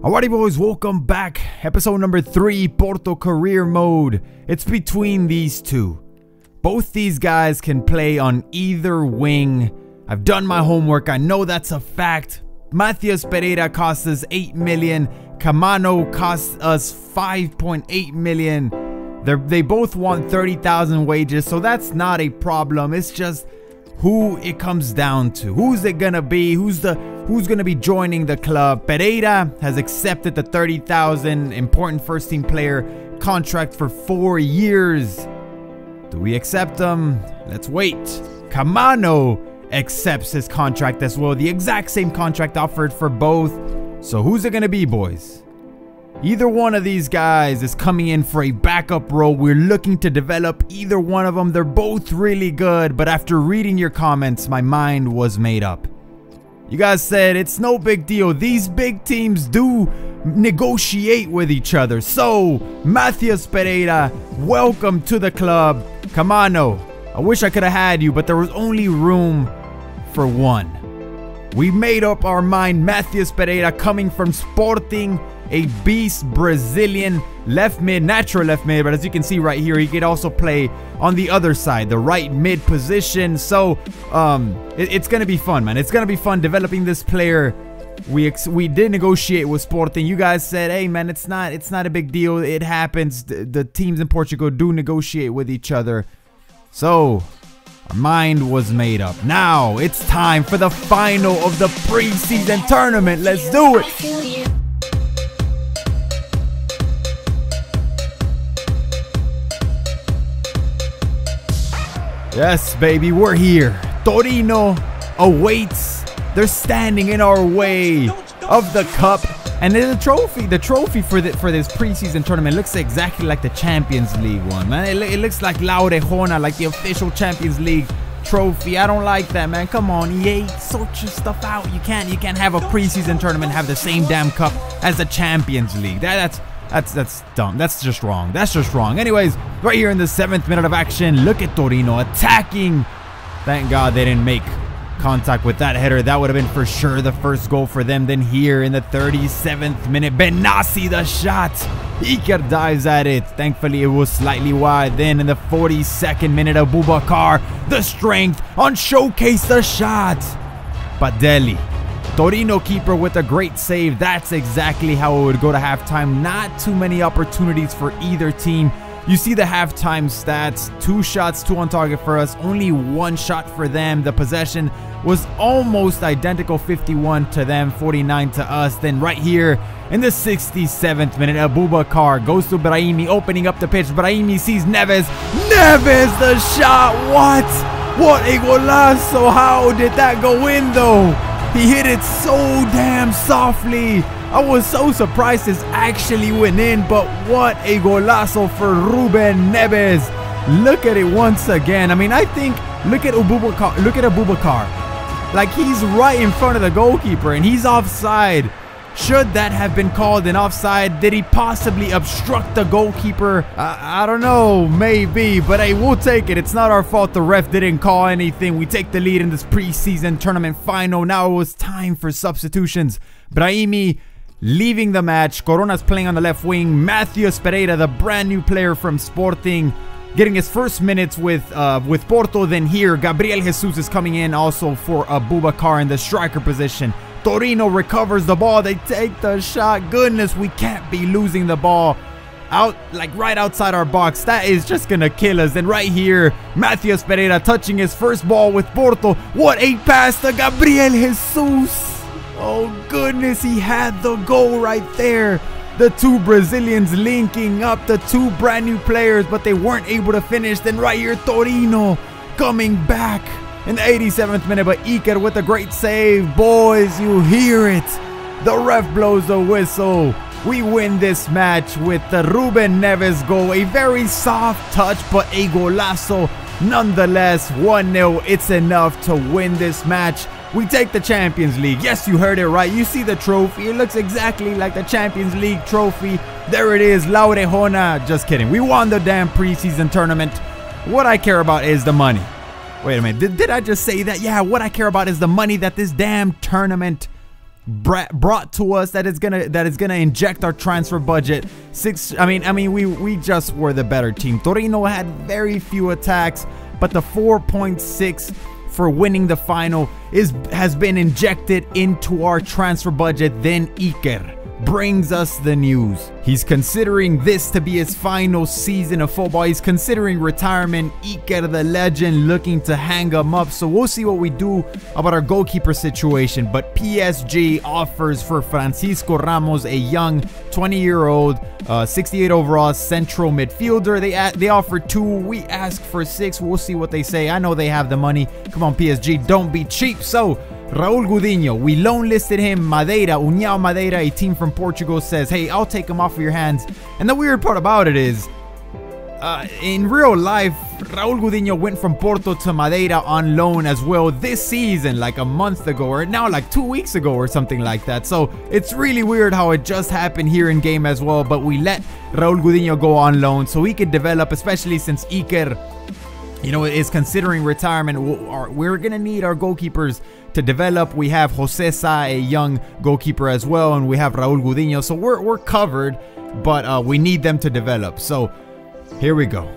Alrighty boys, welcome back. Episode number 3, Porto Career Mode. It's between these two. Both these guys can play on either wing. I've done my homework, I know that's a fact. Matheus Pereira costs us 8 million. Kamano costs us 5.8 million. They're, they both want 30,000 wages, so that's not a problem. It's just who it comes down to. Who's it gonna be? Who's the who's gonna be joining the club? Pereira has accepted the 30,000 important first team player contract for four years. Do we accept him? Let's wait. Kamano accepts his contract as well. The exact same contract offered for both. So who's it gonna be, boys? Either one of these guys is coming in for a backup role. We're looking to develop either one of them. They're both really good, but after reading your comments, my mind was made up. You guys said it's no big deal. These big teams do negotiate with each other. So, Matheus Pereira, welcome to the club. Kamano, I wish I could have had you, but there was only room for one. We made up our mind. Matheus Pereira coming from Sporting a beast Brazilian left mid, natural left mid, but as you can see right here, he could also play on the other side, the right mid position. So um, it, it's gonna be fun, man. It's gonna be fun developing this player. We we did negotiate with Sporting. You guys said, "Hey, man, it's not it's not a big deal. It happens. The, the teams in Portugal do negotiate with each other." So our mind was made up. Now it's time for the final of the preseason tournament. Let's do it. Yes, baby, we're here. Torino awaits. They're standing in our way of the cup. And then the trophy, the trophy for the, for this preseason tournament looks exactly like the Champions League one, man. It, it looks like La Orejona, like the official Champions League trophy. I don't like that, man. Come on, EA, sort your stuff out. You can't, you can't have a preseason tournament have the same damn cup as the Champions League. That, that's that's that's dumb. That's just wrong. That's just wrong. Anyways, right here in the seventh minute of action, look at Torino attacking. Thank God they didn't make contact with that header. That would have been for sure the first goal for them. Then here in the 37th minute, Benassi the shot. Iker dives at it. Thankfully, it was slightly wide. Then in the 42nd minute, Aboubakar, the strength on showcase the shot. Padelli Torino keeper with a great save. That's exactly how it would go to halftime. Not too many opportunities for either team. You see the halftime stats. Two shots, two on target for us. Only one shot for them. The possession was almost identical 51 to them, 49 to us. Then right here in the 67th minute, Aboubakar goes to Brahimi, opening up the pitch. Brahimi sees Neves. Neves, the shot. What? What a golazo. How did that go in though? He hit it so damn softly. I was so surprised this actually went in, but what a golazo for Ruben Neves. Look at it once again. I mean, I think, look at Aboubakar. Look at Aboubakar. Like, he's right in front of the goalkeeper, and he's offside. Should that have been called an offside? Did he possibly obstruct the goalkeeper? I, I don't know, maybe, but hey, we'll take it. It's not our fault the ref didn't call anything. We take the lead in this preseason tournament final. Now it was time for substitutions. Brahimi leaving the match. Corona's playing on the left wing. Matheus Pereira, the brand new player from Sporting, getting his first minutes with uh, with Porto. Then here, Gabriel Jesus is coming in also for Aboubakar in the striker position. Torino recovers the ball. They take the shot. Goodness, we can't be losing the ball out like right outside our box. That is just gonna kill us. And right here, Matheus Pereira touching his first ball with Porto. What a pass to Gabriel Jesus. Oh goodness, he had the goal right there. The two Brazilians linking up, the two brand new players, but they weren't able to finish. Then right here, Torino coming back in the 87th minute, but Iker with a great save. Boys, you hear it. The ref blows the whistle. We win this match with the Ruben Neves goal. A very soft touch, but a golazo. Nonetheless, 1-0. It's enough to win this match. We take the Champions League. Yes, you heard it right. You see the trophy. It looks exactly like the Champions League trophy. There it is, La Orejona. Just kidding. We won the damn preseason tournament. What I care about is the money. Wait a minute, did, did I just say that? Yeah, what I care about is the money that this damn tournament brought to us that is gonna that is gonna inject our transfer budget. Six. I mean, I mean, we we just were the better team. Torino had very few attacks, but the 4.6 for winning the final is has been injected into our transfer budget. Then Iker brings us the news. He's considering this to be his final season of football. He's considering retirement. Iker, the legend, looking to hang him up. So we'll see what we do about our goalkeeper situation. But PSG offers for Francisco Ramos, a young 20-year-old, uh, 68 overall central midfielder. They they offer two. We ask for six. We'll see what they say. I know they have the money. Come on, PSG, don't be cheap. So Raul Gudiño, we loan listed him. Madeira, União Madeira, a team from Portugal, says, hey, I'll take him off of your hands. And the weird part about it is, uh, in real life, Raul Gudiño went from Porto to Madeira on loan as well this season, like a month ago, or now like two weeks ago, or something like that. So it's really weird how it just happened here in game as well. But we let Raul Gudiño go on loan so he could develop, especially since Iker you know, is considering retirement. We're going to need our goalkeepers to develop. We have Jose Sa, a young goalkeeper as well, and we have Raul Gudiño. So we're, we're covered, but uh, we need them to develop. So here we go.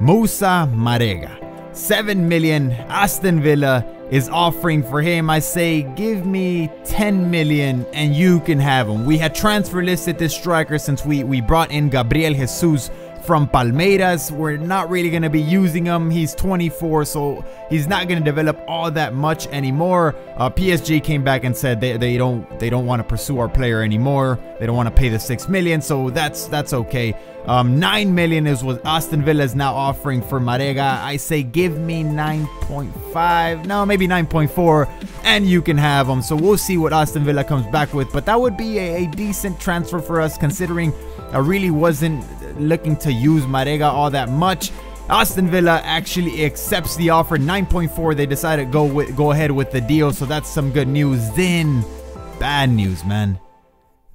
Moussa Marega. 7 million Aston Villa is offering for him. I say, give me 10 million and you can have him. We had transfer listed this striker since we, we brought in Gabriel Jesus from Palmeiras. We're not really going to be using him. He's 24, so he's not going to develop all that much anymore. Uh, PSG came back and said they, they don't they don't want to pursue our player anymore. They don't want to pay the six million, so that's that's okay. Um, nine million is what Aston Villa is now offering for Marega. I say give me 9.5, no, maybe 9.4, and you can have him. So we'll see what Aston Villa comes back with, but that would be a, a decent transfer for us considering I really wasn't looking to use Marega all that much. Aston Villa actually accepts the offer. 9.4. They decided go with go ahead with the deal, so that's some good news. Then bad news, man.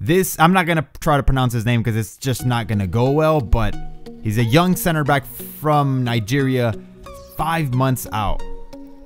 This I'm not gonna try to pronounce his name because it's just not gonna go well, but he's a young center back from Nigeria, five months out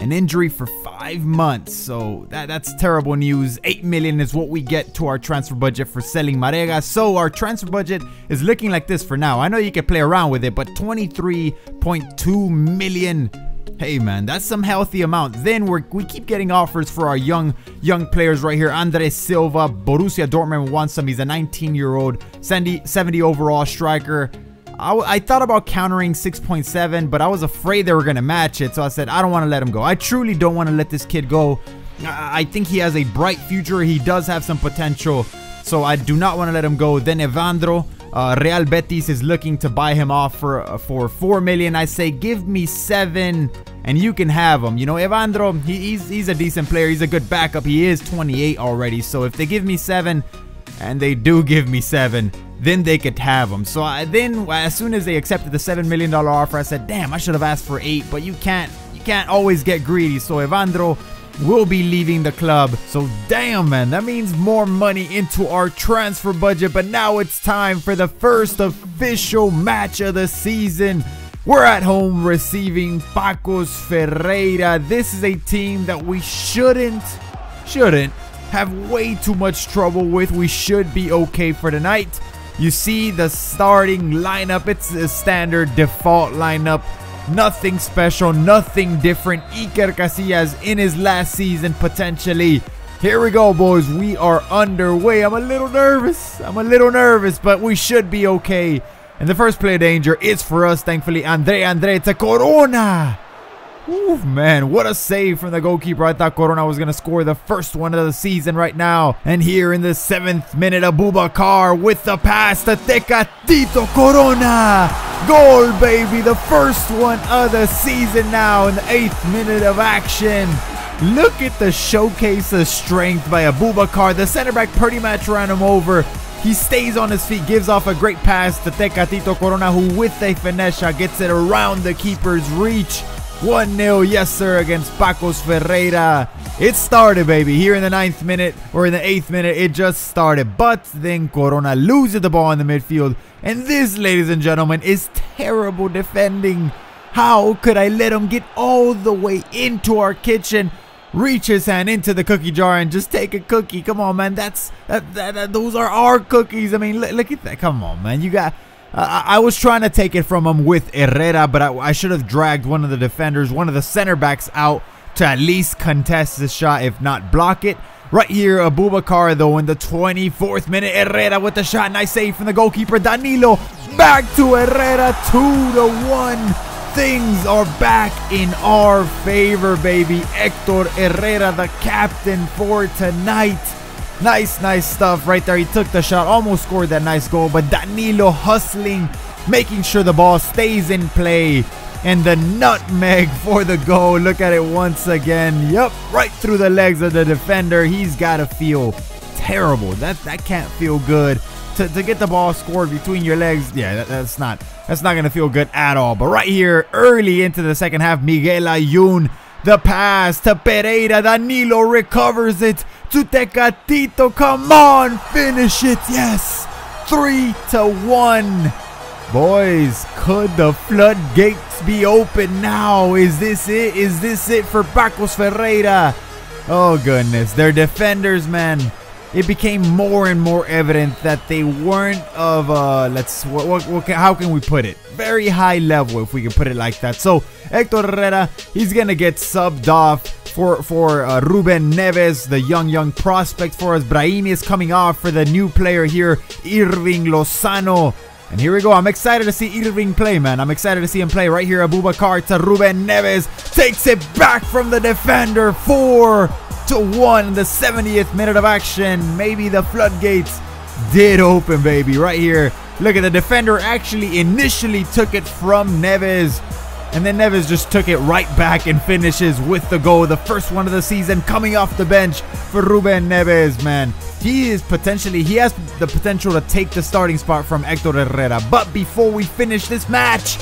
an injury for five months. So that, that's terrible news. 8 million is what we get to our transfer budget for selling Marega. So our transfer budget is looking like this for now. I know you can play around with it, but 23.2 million. Hey man, that's some healthy amount. Then we we keep getting offers for our young young players right here. Andres Silva, Borussia Dortmund wants him. He's a 19 year old, 70, 70 overall striker. I, I thought about countering 6.7, but I was afraid they were going to match it. So I said, I don't want to let him go. I truly don't want to let this kid go. I think he has a bright future. He does have some potential. So I do not want to let him go. Then Evandro. Uh, Real Betis is looking to buy him off for uh, for four million. I say give me seven, and you can have him. You know, Evandro, he, he's he's a decent player. He's a good backup. He is 28 already. So if they give me seven, and they do give me seven, then they could have him. So I, then, as soon as they accepted the seven million dollar offer, I said, "Damn, I should have asked for eight, but you can't, you can't always get greedy." So Evandro will be leaving the club. So damn, man, that means more money into our transfer budget. But now it's time for the first official match of the season. We're at home receiving Pacos Ferreira. This is a team that we shouldn't, shouldn't have way too much trouble with. We should be okay for tonight. You see the starting lineup. It's a standard default lineup. Nothing special, nothing different. Iker Casillas in his last season potentially. Here we go, boys. We are underway. I'm a little nervous. I'm a little nervous, but we should be okay. And the first play of danger is for us, thankfully. Andre Andre to Corona. Ooh, man, what a save from the goalkeeper. I thought Corona was going to score the first one of the season right now. And here in the seventh minute, Aboubakar with the pass to Tecatito Corona. Goal, baby. The first one of the season now in the eighth minute of action. Look at the showcase of strength by Aboubakar. The center back pretty much ran him over. He stays on his feet, gives off a great pass to Tecatito Corona, who with a finesse shot gets it around the keeper's reach. 1-0, yes sir, against Pacos Ferreira. It started, baby. Here in the ninth minute, or in the eighth minute, it just started. But then Corona loses the ball in the midfield. And this, ladies and gentlemen, is terrible defending. How could I let him get all the way into our kitchen? reach his hand into the cookie jar and just take a cookie. Come on, man. That's that, that, that those are our cookies. I mean, look, look at that. Come on, man. You got. Uh, I was trying to take it from him with Herrera, but I, I should have dragged one of the defenders, one of the center backs out to at least contest the shot, if not block it. Right here, Aboubakar, though, in the 24th minute. Herrera with the shot. Nice save from the goalkeeper. Danilo back to Herrera. 2 to 1. Things are back in our favor, baby. Hector Herrera, the captain for tonight. Nice, nice stuff right there. He took the shot, almost scored that nice goal, but Danilo hustling, making sure the ball stays in play and the nutmeg for the goal. Look at it once again. Yep, right through the legs of the defender. He's got to feel terrible. That that can't feel good. To, to get the ball scored between your legs, yeah, that, that's not that's not gonna feel good at all. But right here, early into the second half, Miguel Layun, the pass to Pereira. Danilo recovers it to Tecatito. Come on, finish it. Yes, three to one. Boys, could the floodgates be open now? Is this it? Is this it for Pacos Ferreira? Oh goodness, their defenders, man. It became more and more evident that they weren't of uh let's what, what, what how can we put it? Very high level if we can put it like that. So Hector Herrera, he's gonna get subbed off for for uh, Ruben Neves, the young young prospect for us. Brahimi is coming off for the new player here, Hirving Lozano. And here we go. I'm excited to see Hirving play, man. I'm excited to see him play right here. Aboubakar to Ruben Neves. Takes it back from the defender. 4 to 1 in the 70th minute of action. Maybe the floodgates did open, baby. Right here. Look at the defender actually initially took it from Neves. And then Neves just took it right back and finishes with the goal. The first one of the season coming off the bench for Ruben Neves, man he is potentially, he has the potential to take the starting spot from Hector Herrera. But before we finish this match,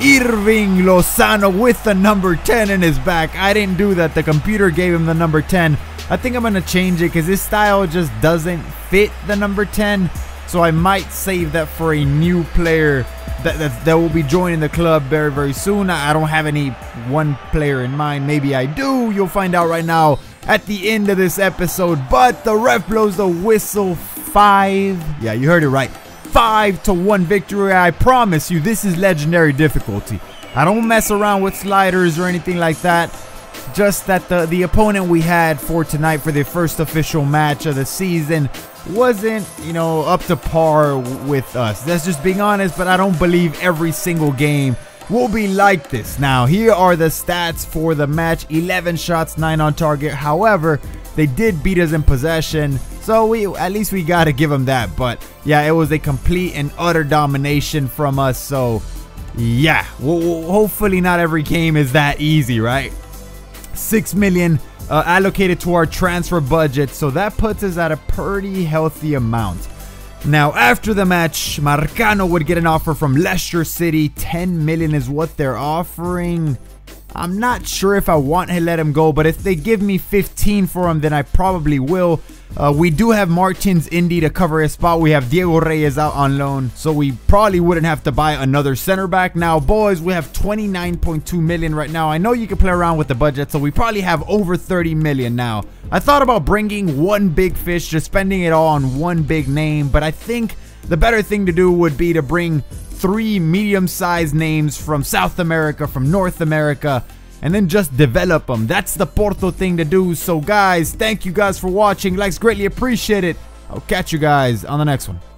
Hirving Lozano with the number 10 in his back. I didn't do that. The computer gave him the number 10. I think I'm going to change it because his style just doesn't fit the number 10. So I might save that for a new player that, that, that will be joining the club very, very soon. I don't have any one player in mind. Maybe I do. You'll find out right now at the end of this episode. But the ref blows the whistle. Five. Yeah, you heard it right. Five to one victory. I promise you, this is legendary difficulty. I don't mess around with sliders or anything like that. Just that the, the opponent we had for tonight for the first official match of the season wasn't, you know, up to par with us. That's just being honest, but I don't believe every single game will be like this. Now, here are the stats for the match 11 shots, 9 on target. However, they did beat us in possession. So we at least we got to give them that. But yeah, it was a complete and utter domination from us. So yeah, hopefully not every game is that easy, right? 6 million uh, allocated to our transfer budget. So that puts us at a pretty healthy amount. Now, after the match, Marcano would get an offer from Leicester City. 10 million is what they're offering. I'm not sure if I want to let him go, but if they give me 15 for him, then I probably will. Uh, we do have Martins Indi to cover his spot. We have Diego Reyes out on loan, so we probably wouldn't have to buy another center back. Now, boys, we have 29.2 million right now. I know you can play around with the budget, so we probably have over 30 million now. I thought about bringing one big fish, just spending it all on one big name, but I think the better thing to do would be to bring three medium-sized names from South America, from North America, and then just develop them. That's the Porto thing to do. So guys, thank you guys for watching. Likes greatly appreciate it. I'll catch you guys on the next one.